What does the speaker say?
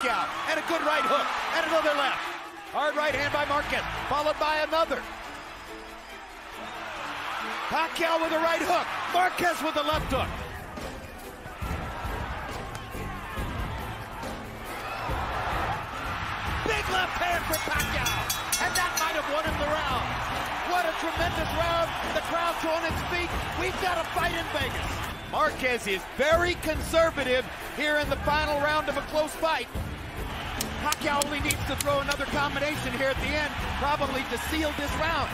Pacquiao, and a good right hook, and another left. Hard right hand by Marquez, followed by another. Pacquiao with a right hook, Marquez with a left hook. Big left hand for Pacquiao, and that might have won him the round. What a tremendous round. The crowd's on its feet. We've got a fight in Vegas. Marquez is very conservative here in the final round of a close fight. Pacquiao only needs to throw another combination here at the end, probably to seal this round.